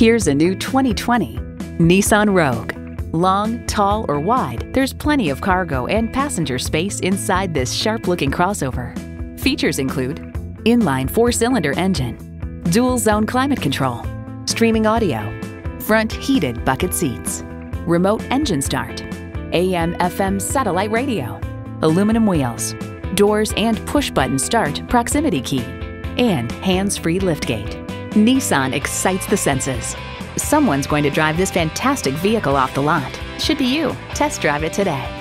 Here's a new 2020 Nissan Rogue. Long, tall, or wide, there's plenty of cargo and passenger space inside this sharp-looking crossover. Features include inline four-cylinder engine, dual-zone climate control, streaming audio, front heated bucket seats, remote engine start, AM/FM satellite radio, aluminum wheels, doors and push-button start proximity key, and hands-free liftgate. Nissan excites the senses. Someone's going to drive this fantastic vehicle off the lot. Should be you. Test drive it today.